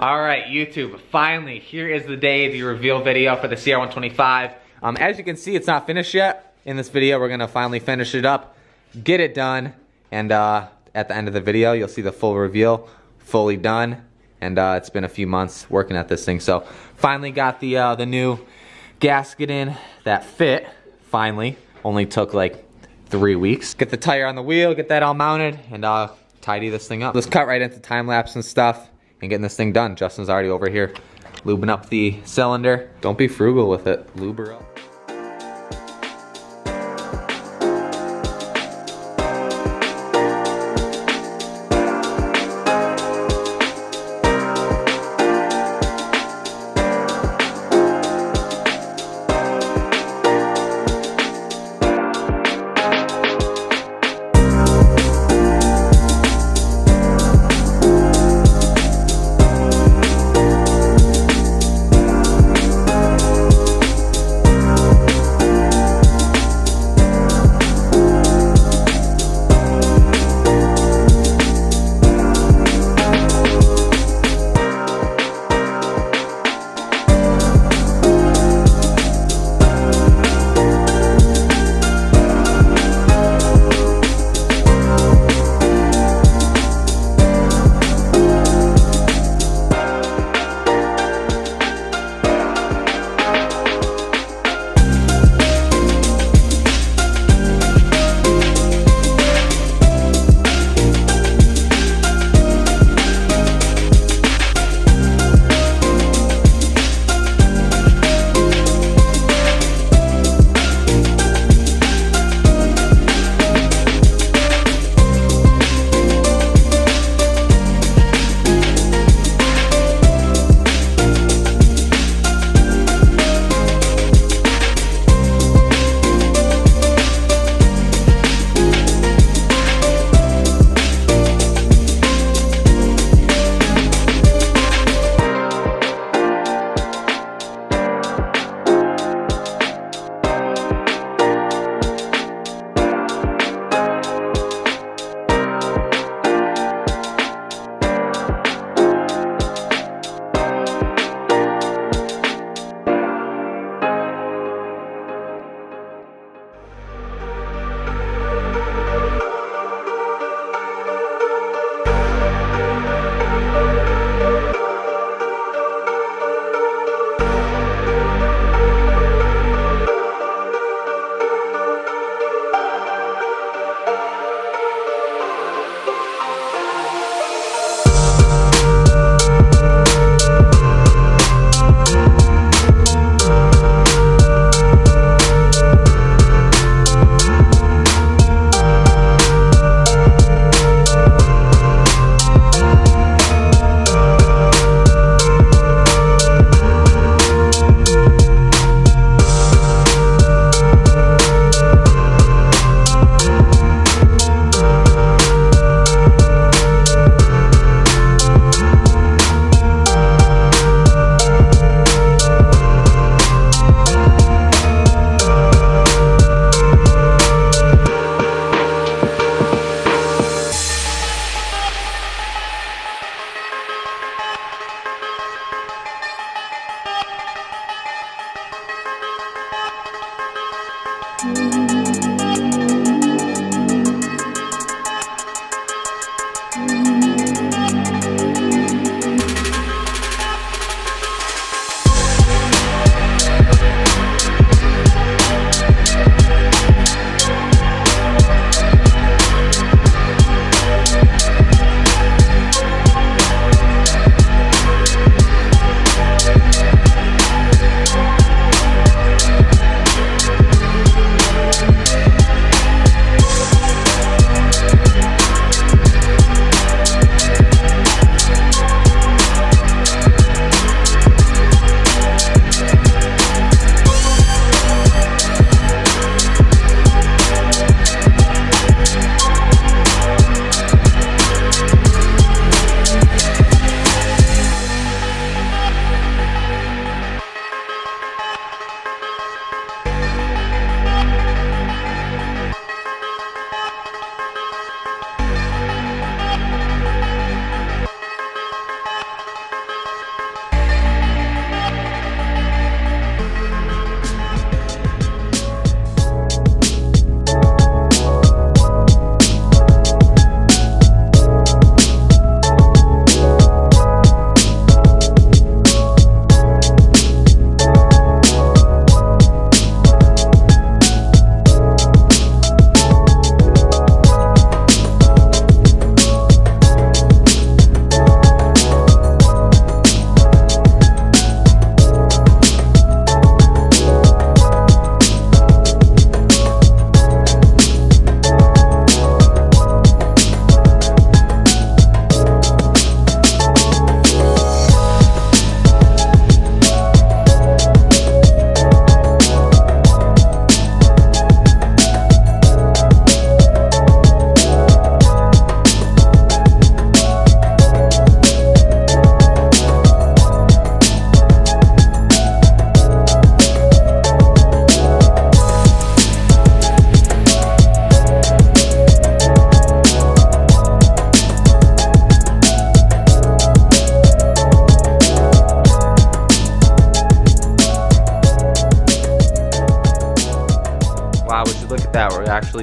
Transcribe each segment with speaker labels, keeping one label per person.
Speaker 1: All right, YouTube, finally, here is the day, the reveal video for the CR125. Um, as you can see, it's not finished yet. In this video, we're gonna finally finish it up, get it done, and uh, at the end of the video, you'll see the full reveal, fully done. And uh, it's been a few months working at this thing. So finally got the, uh, the new gasket in that fit, finally. Only took like three weeks. Get the tire on the wheel, get that all mounted, and uh, tidy this thing up. Let's cut right into time lapse and stuff and getting this thing done. Justin's already over here lubing up the cylinder. Don't be frugal with it, lube her up.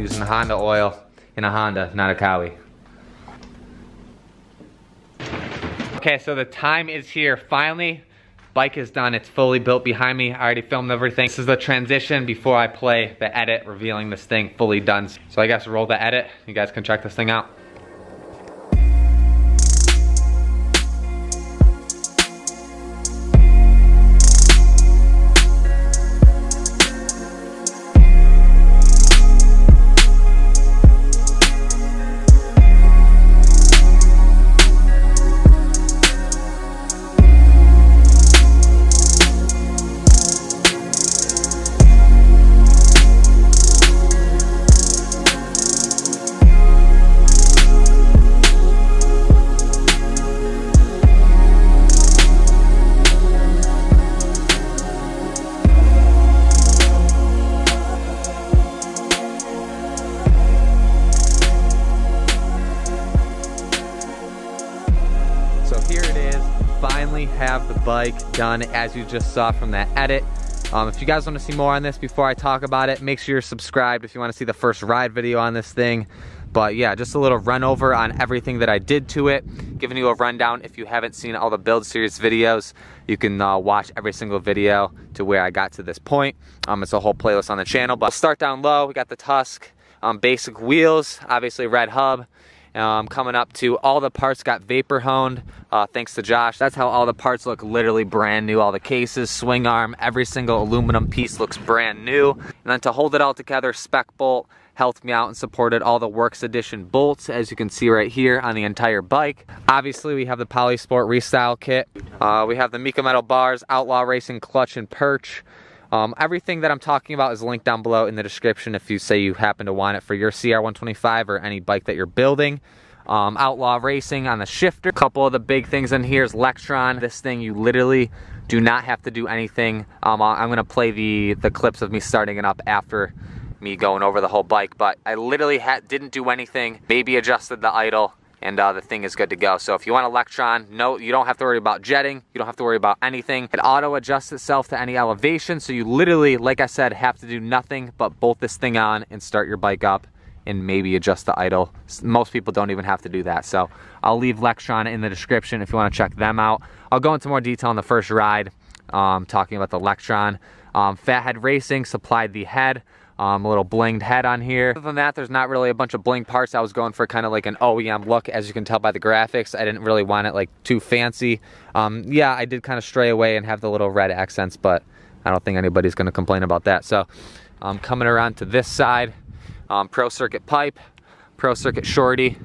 Speaker 1: Using Honda oil in a Honda, not a Kawi. Okay, so the time is here. Finally, bike is done. It's fully built behind me. I already filmed everything. This is the transition before I play the edit, revealing this thing fully done. So I guess roll the edit. You guys can check this thing out. Finally have the bike done as you just saw from that edit. Um, if you guys want to see more on this before I talk about it, make sure you're subscribed if you want to see the first ride video on this thing. But yeah, just a little run over on everything that I did to it, giving you a rundown. If you haven't seen all the build series videos, you can uh, watch every single video to where I got to this point. Um, it's a whole playlist on the channel, but start down low. We got the Tusk, um, basic wheels, obviously red hub, um, coming up to all the parts got vapor honed uh, thanks to Josh. That's how all the parts look literally brand new. All the cases, swing arm, every single aluminum piece looks brand new. And then to hold it all together, Spec Bolt helped me out and supported all the Works Edition bolts, as you can see right here on the entire bike. Obviously, we have the Polisport Restyle kit. Uh, we have the Mika Metal bars, Outlaw Racing clutch and perch. Um, everything that I'm talking about is linked down below in the description if you say you happen to want it for your CR125 or any bike that you're building. Um, Outlaw Racing on the shifter. A couple of the big things in here is Lectron. This thing you literally do not have to do anything. Um, I'm gonna play the, the clips of me starting it up after me going over the whole bike, but I literally didn't do anything. Maybe adjusted the idle and uh, the thing is good to go. So if you want Lectron, no, you don't have to worry about jetting. You don't have to worry about anything. It auto adjusts itself to any elevation. So you literally, like I said, have to do nothing but bolt this thing on and start your bike up and maybe adjust the idle. Most people don't even have to do that. So I'll leave Lectron in the description if you want to check them out. I'll go into more detail on the first ride, um, talking about the Lectron. Um, Phat Head Racing supplied the head. Um, a little blinged head on here. Other than that, there's not really a bunch of bling parts. I was going for kind of like an OEM look, as you can tell by the graphics. I didn't really want it like too fancy. Um, yeah, I did kind of stray away and have the little red accents, but I don't think anybody's gonna complain about that. So I'm um, coming around to this side, um, Pro Circuit pipe, Pro Circuit shorty,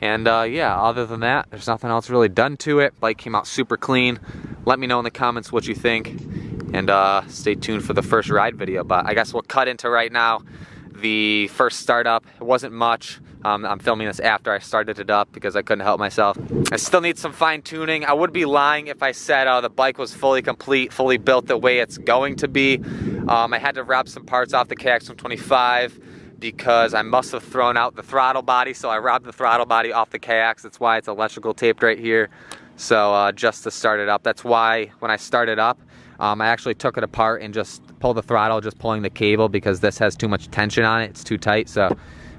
Speaker 1: and uh, yeah, other than that, there's nothing else really done to it. Bike came out super clean. Let me know in the comments what you think and uh, stay tuned for the first ride video. But I guess we'll cut into right now the first startup. It wasn't much. Um, I'm filming this after I started it up because I couldn't help myself. I still need some fine tuning. I would be lying if I said uh, the bike was fully complete, fully built the way it's going to be. Um, I had to wrap some parts off the KX125 because I must have thrown out the throttle body. So I robbed the throttle body off the KX. That's why it's electrical taped right here. So uh, just to start it up. That's why when I started up, um, I actually took it apart and just pulled the throttle, just pulling the cable because this has too much tension on it. It's too tight. So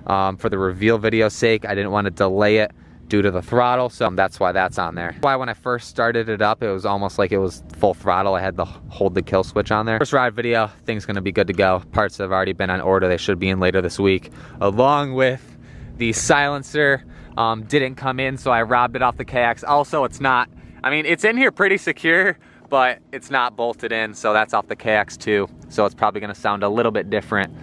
Speaker 1: um, for the reveal video's sake, I didn't want to delay it due to the throttle. So that's why that's on there. Why when I first started it up, it was almost like it was full throttle. I had to hold the kill switch on there. First ride video, thing's gonna be good to go. Parts have already been on order. They should be in later this week, along with the silencer. Um, didn't come in, so I robbed it off the KX. Also, it's not, I mean, it's in here pretty secure, but it's not bolted in, so that's off the KX2. So it's probably gonna sound a little bit different.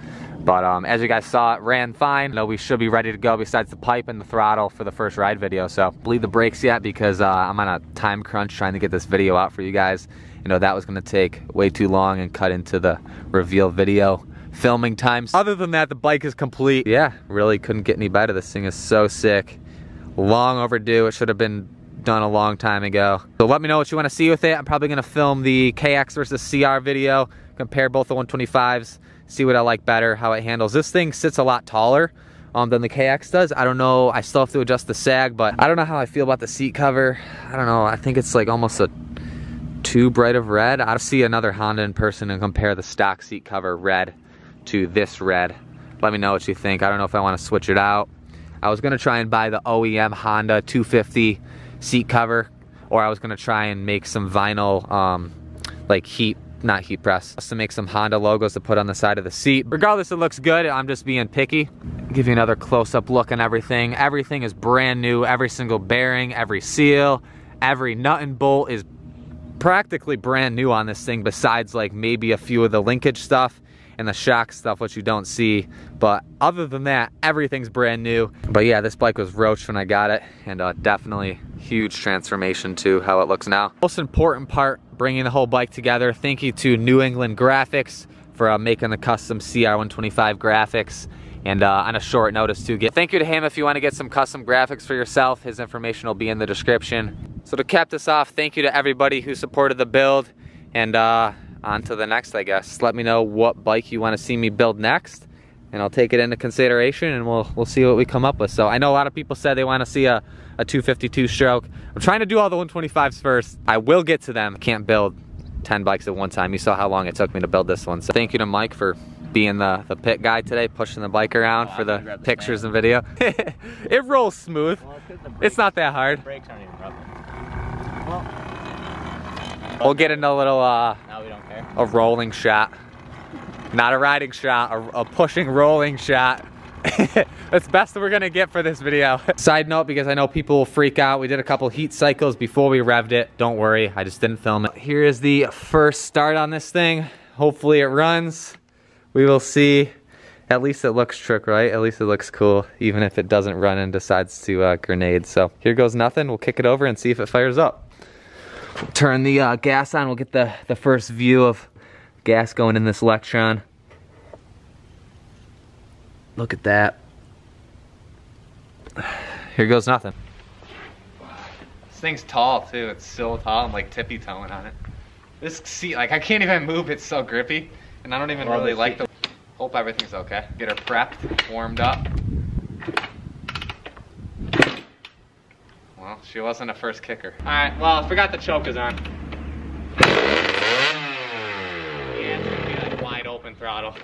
Speaker 1: But um, as you guys saw, it ran fine. know, we should be ready to go besides the pipe and the throttle for the first ride video. So bleed the brakes yet because uh, I'm on a time crunch trying to get this video out for you guys. You know, that was gonna take way too long and cut into the reveal video filming times. Other than that, the bike is complete. Yeah, really couldn't get any better. This thing is so sick. Long overdue. It should have been done a long time ago. So let me know what you want to see with it. I'm probably going to film the KX versus CR video, compare both the 125s, see what I like better, how it handles. This thing sits a lot taller um, than the KX does. I don't know, I still have to adjust the sag, but I don't know how I feel about the seat cover. I don't know, I think it's like almost a too bright of red. I'll see another Honda in person and compare the stock seat cover red to this red. Let me know what you think. I don't know if I want to switch it out. I was gonna try and buy the OEM Honda 250 seat cover, or I was gonna try and make some vinyl, um, like heat, not heat press, just to make some Honda logos to put on the side of the seat. Regardless, it looks good. I'm just being picky. Give you another close-up look on everything. Everything is brand new. Every single bearing, every seal, every nut and bolt is practically brand new on this thing besides like maybe a few of the linkage stuff and the shock stuff, which you don't see. But other than that, everything's brand new. But yeah, this bike was roached when I got it and uh, definitely huge transformation to how it looks now. Most important part, bringing the whole bike together. Thank you to New England Graphics for uh, making the custom CR125 graphics and uh, on a short notice to too. Thank you to him if you want to get some custom graphics for yourself. His information will be in the description. So to cap this off, thank you to everybody who supported the build and uh, on to the next, I guess. Let me know what bike you want to see me build next, and I'll take it into consideration, and we'll we'll see what we come up with. So I know a lot of people said they want to see a, a 252 stroke. I'm trying to do all the 125s first. I will get to them. I Can't build 10 bikes at one time. You saw how long it took me to build this one. So thank you to Mike for being the, the pit guy today, pushing the bike around oh, for the, the pictures and video. it rolls smooth. Well, it's not that hard. Brakes aren't even Well, get into a little uh, a rolling shot. Not a riding shot, a, a pushing rolling shot. That's best that we're gonna get for this video. Side note, because I know people will freak out, we did a couple heat cycles before we revved it. Don't worry, I just didn't film it. Here is the first start on this thing. Hopefully it runs. We will see. At least it looks trick, right? At least it looks cool, even if it doesn't run and decides to uh, grenade. So here goes nothing. We'll kick it over and see if it fires up turn the uh, gas on. We'll get the, the first view of gas going in this Lectron. Look at that. Here goes nothing. This thing's tall too. It's so tall. I'm like tippy toeing on it. This seat, like I can't even move. It's so grippy. And I don't even really like the... Hope everything's okay. Get her prepped, warmed up. Well, she wasn't a first kicker. All right, well, I forgot the choke is on. Yeah, it's gonna be like wide open throttle.